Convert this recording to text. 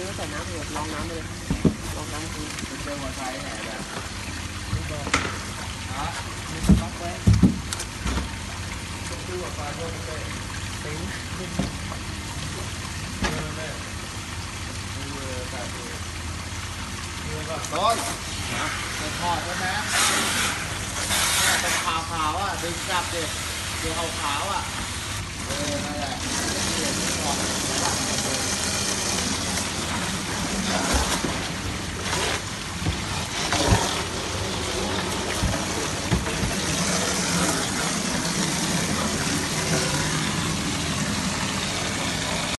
นี้ใส่น้ำเลยลองน้ำไปเลยลองน้ำคือเจอหัวใจแหลแบบนี่ก็อะมีสต๊อกไว้ตู้กับปลาด้วยไปติ้งเออแม่เออแบบเอเออก็ต้นนะจะทอดใช่ไหมเป็ขาวขาวอะดึงกลับเด็กเดี๋ยวเอาขาวอะเออนั่นแหละเดี๋ยวทอด